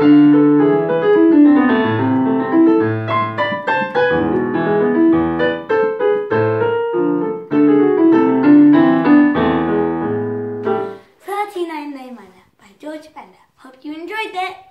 39 Nine by George Bender. Hope you enjoyed it.